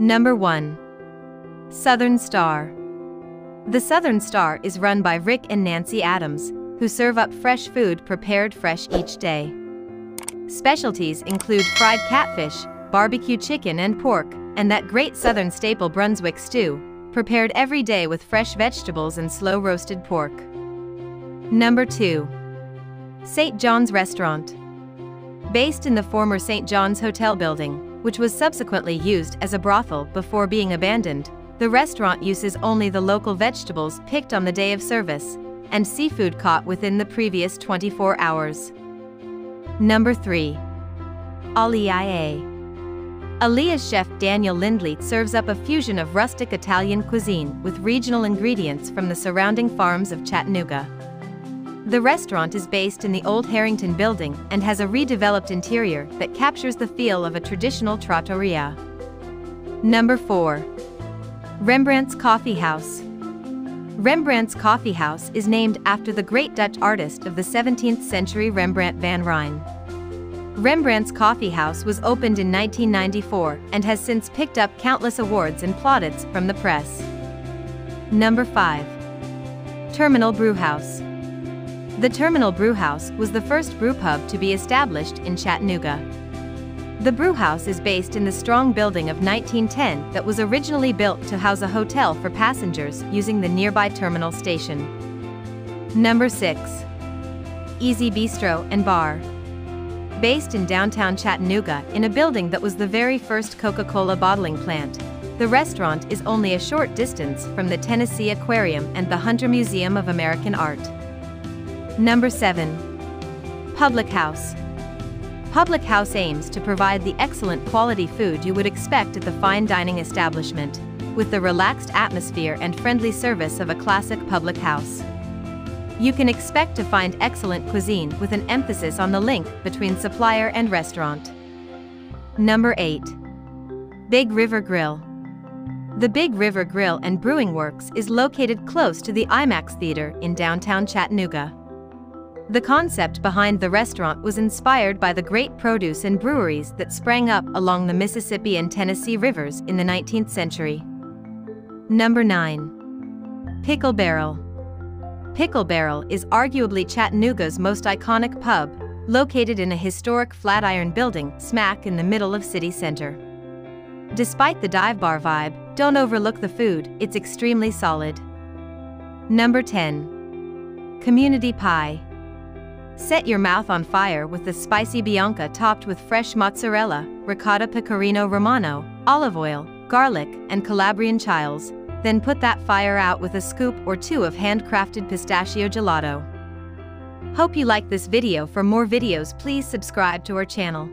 Number 1. Southern Star. The Southern Star is run by Rick and Nancy Adams, who serve up fresh food prepared fresh each day. Specialties include fried catfish, barbecue chicken and pork, and that great southern staple Brunswick stew, prepared every day with fresh vegetables and slow roasted pork. Number 2. St. John's Restaurant. Based in the former St. John's Hotel building, which was subsequently used as a brothel before being abandoned, the restaurant uses only the local vegetables picked on the day of service and seafood caught within the previous 24 hours. Number 3. Alleia. Alleia's chef Daniel Lindley serves up a fusion of rustic Italian cuisine with regional ingredients from the surrounding farms of Chattanooga. The restaurant is based in the old Harrington building and has a redeveloped interior that captures the feel of a traditional trattoria. Number 4. Rembrandt's Coffee House. Rembrandt's Coffee House is named after the great Dutch artist of the 17th century Rembrandt van Rijn. Rembrandt's Coffee House was opened in 1994 and has since picked up countless awards and plaudits from the press. Number 5. Terminal Brewhouse. The Terminal Brewhouse was the first brewpub to be established in Chattanooga. The brewhouse is based in the strong building of 1910 that was originally built to house a hotel for passengers using the nearby terminal station. Number 6. Easy Bistro and Bar. Based in downtown Chattanooga in a building that was the very first Coca-Cola bottling plant, the restaurant is only a short distance from the Tennessee Aquarium and the Hunter Museum of American Art. Number 7. Public House. Public House aims to provide the excellent quality food you would expect at the fine dining establishment, with the relaxed atmosphere and friendly service of a classic public house. You can expect to find excellent cuisine with an emphasis on the link between supplier and restaurant. Number 8. Big River Grill. The Big River Grill and Brewing Works is located close to the IMAX Theater in downtown Chattanooga. The concept behind the restaurant was inspired by the great produce and breweries that sprang up along the Mississippi and Tennessee rivers in the 19th century. Number 9. Pickle Barrel. Pickle Barrel is arguably Chattanooga's most iconic pub, located in a historic Flatiron building smack in the middle of city center. Despite the dive bar vibe, don't overlook the food, it's extremely solid. Number 10. Community Pie. Set your mouth on fire with the spicy Bianca topped with fresh mozzarella, ricotta pecorino romano, olive oil, garlic, and Calabrian chiles. Then put that fire out with a scoop or two of handcrafted pistachio gelato. Hope you liked this video for more videos please subscribe to our channel.